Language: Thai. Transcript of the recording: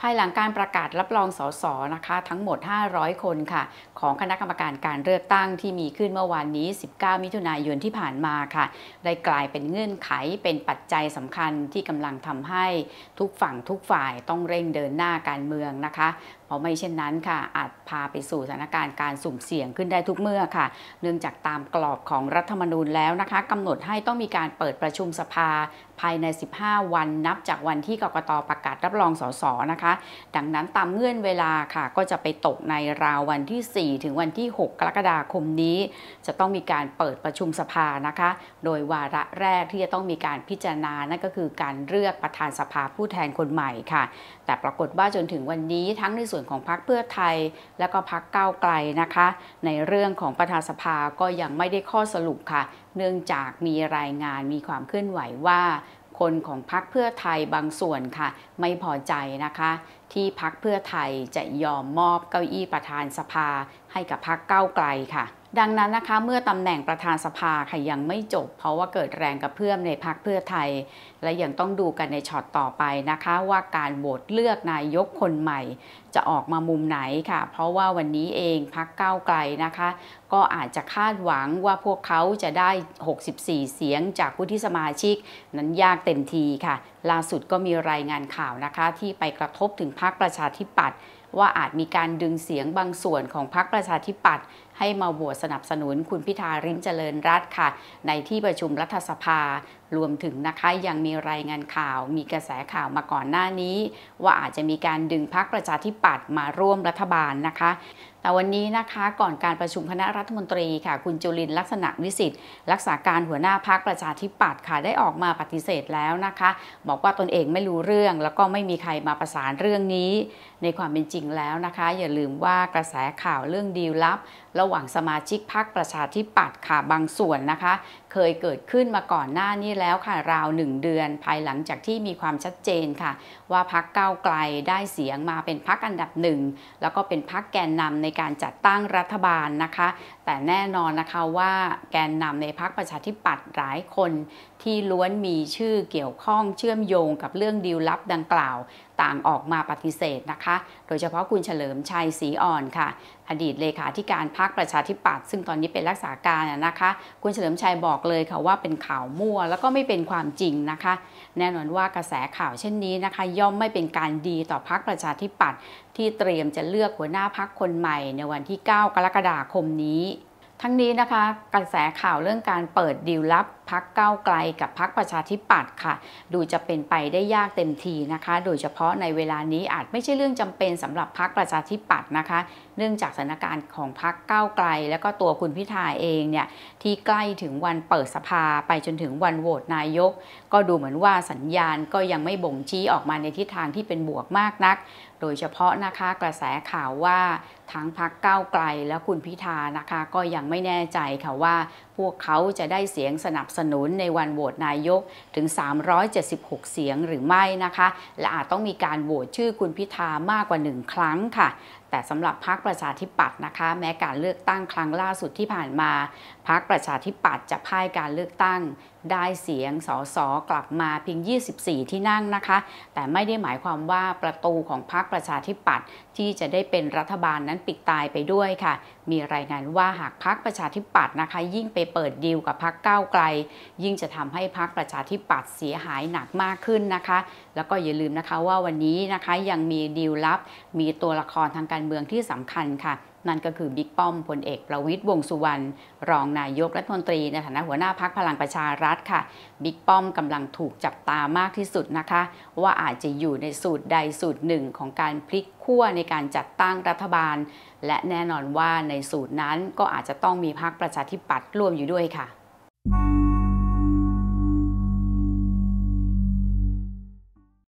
ภายหลังการประกาศรับรองสสนะคะทั้งหมด 500 คนค่ะ ของคณะกรรมการการเลือกตั้งที่มีขึ้นเมื่อวานนี้ 19 มิถุนายนที่ผ่านมาค่ะ ได้กลายเป็นเงื่อนไขเป็นปัจจัยสำคัญที่กำลังทำให้ทุกฝั่งทุกฝ่ายต้องเร่งเดินหน้าการเมืองนะคะ เพราะไม่เช่นนั้นค่ะ อาจพาไปสู่สถานการณ์การสุ่มเสี่ยงขึ้นได้ทุกเมื่อค่ะ เนื่องจากตามกรอบของรัฐธรรมนูญแล้วนะคะกำหนดให้ต้องมีการเปิดประชุมสภาภายใน 15 วันนับจากวันที่กกตประกาศรับรองสสนะคะ ดังนั้นตามเงื่อนเวลาค่ะ ก็จะไปตกในราววันที่ 4 ถึงวันที่ 6 กรกฎาคมนี้ จะต้องมีการเปิดประชุมสภานะคะ โดยวาระแรกที่จะต้องมีการพิจารณานั่นก็คือการเลือกประธานสภาผู้แทนคนใหม่ค่ะ แต่ปรากฏว่าจนถึงวันนี้ทั้งในส่วนวนของพรรคเพื่อไทย และก็พรรคก้าวไกลนะคะ ในเรื่องของประธานสภาก็ยังไม่ได้ข้อสรุปค่ะ เนื่องจากมีรายงานมีความเคลื่อนไหวว่าคนของพรรคเพื่อไทยบางส่วนค่ะ ไม่พอใจนะคะ ที่พรรคเพื่อไทยจะยอมมอบเก้าอี้ประธานสภาให้กับพรรคก้าวไกลค่ะ ดังนั้นนะคะเมื่อตำแหน่งประธานสภาค่ะยังไม่จบ เพราะว่าเกิดแรงกระเพื่อมในพรรคเพื่อไทย และยังต้องดูกันในช็อตต่อไปนะคะ ว่าการโหวตเลือกนายกคนใหม่ จะออกมามุมไหนค่ะ เพราะว่าวันนี้เองพรรคก้าวไกลนะคะ ก็อาจจะคาดหวังว่าพวกเขาจะได้ 64 เสียงจากผู้ที่สมาชิก นั้นยากเต็มทีค่ะ ล่าสุดก็มีรายงานข่าวนะคะ ที่ไปกระทบถึงพรรคประชาธิปัตย์ว่าอาจมีการดึงเสียงบางส่วนของพรรคประชาธิปัตย์ ให้มาโหวตสนับสนุนคุณพิธาริมเจริญรัตค่ะ ในที่ประชุมรัฐสภารวมถึงนะคะยังมีรายงานข่าว มีกระแสข่าวมาก่อนหน้านี้ ว่าอาจจะมีการดึงพรรคประชาธิปัตย์มาร่วมรัฐบาลนะคะแต่วันนี้นะคะก่อนการประชุมคณะรัฐมนตรีค่ะ คุณจุลินลักษณะวิสิทธิ์รักษาการหัวหน้าพักประชาธิปัตย์ค่ะได้ออกมาปฏิเสธแล้วนะคะ บอกว่าตนเองไม่รู้เรื่อง แล้วก็ไม่มีใครมาประสานเรื่องนี้ ในความเป็นจริงแล้วนะคะ อย่าลืมว่ากระแสข่าวเรื่องดีลลับ ระหว่างสมาชิกพรรคประชาธิปัตย์ค่ะบางส่วนนะคะ เคยเกิดขึ้นมาก่อนหน้านี้แล้วค่ะราวหนึ่งเดือน ภายหลังจากที่มีความชัดเจนค่ะ ว่าพรรคก้าวไกลได้เสียงมาเป็นพรรคอันดับหนึ่งแล้วก็เป็นพรรคแกนนำในการจัดตั้งรัฐบาลนะคะ แต่แน่นอนนะคะว่าแกนนำในพรรคประชาธิปัตย์หลายคนที่ล้วนมีชื่อเกี่ยวข้องเชื่อมโยงกับเรื่องดีลลับดังกล่าวต่างออกมาปฏิเสธนะคะ โดยเฉพาะคุณเฉลิมชัยศรีอ่อนค่ะ อดีตเลขาธิการพรรคประชาธิปัตย์ซึ่งตอนนี้เป็นรักษาการนะคะ คุณเฉลิมชัยบอกเลยค่ะว่าเป็นข่าวมั่วแล้วก็ไม่เป็นความจริงนะคะ แน่นอนว่ากระแสข่าวเช่นนี้นะคะ ย่อมไม่เป็นการดีต่อพรรคประชาธิปัตย์ที่เตรียมจะเลือกหัวหน้าพรรคคนใหม่ในวันที่ 9 กรกฎาคมนี้ ทั้งนี้นะคะกระแสข่าวเรื่องการเปิดดีลลับพักเก้าไกลกับพักประชาธิปัตย์ค่ะ ดูจะเป็นไปได้ยากเต็มทีนะคะ โดยเฉพาะในเวลานี้อาจไม่ใช่เรื่องจำเป็นสำหรับพักประชาธิปัตย์นะคะ เนื่องจากสถานการณ์ของพักเก้าไกล แล้วก็ตัวคุณพิธาเองเนี่ยที่ใกล้ถึงวันเปิดสภาไปจนถึงวันโหวตนายก ก็ดูเหมือนว่าสัญญาณก็ยังไม่บ่งชี้ออกมาในทิศทางที่เป็นบวกมากนัก โดยเฉพาะนะคะกระแสข่าวว่าทั้งพักก้าวไกลและคุณพิธานะคะ ก็ยังไม่แน่ใจค่ะว่า พวกเขาจะได้เสียงสนับสนุนในวันโหวตนายกถึง 376 เสียงหรือไม่นะคะ และอาจต้องมีการโหวตชื่อคุณพิธามากกว่าหนึ่งครั้งค่ะแต่สำหรับพรรคประชาธิปัตย์นะคะ แม้การเลือกตั้งครั้งล่าสุดที่ผ่านมาพรรคประชาธิปัตย์จะพ่ายการเลือกตั้ง ได้เสียงสสกลับมาเพียง 24 ที่นั่งนะคะ แต่ไม่ได้หมายความว่าประตูของพรรคประชาธิปัตย์ที่จะได้เป็นรัฐบาลนั้นปิดตายไปด้วยค่ะ มีรายงานว่าหากพรรคประชาธิปัตย์นะคะ ยิ่งไปเปิดดีลกับพรรคก้าวไกล ยิ่งจะทำให้พรรคประชาธิปัตย์เสียหายหนักมากขึ้นนะคะ แล้วก็อย่าลืมนะคะว่าวันนี้นะคะยังมีดีลลับ มีตัวละครทางการเมืองที่สำคัญค่ะ นั่นก็คือบิ๊กป้อมพลเอกประวิตยวงสุวรรณรองนายกรัฐมนตรีในฐานะหัวหน้าพักพลังประชารัฐค่ะบิ๊กป้อมกำลังถูกจับตามากที่สุดนะคะ ว่าอาจจะอยู่ในสูตรใดสูตรหนึ่งของการพลิกขั้วในการจัดตั้งรัฐบาล และแน่นอนว่าในสูตรนั้นก็อาจจะต้องมีพักประชาธิปัตย์ร่วมอยู่ด้วยค่ะ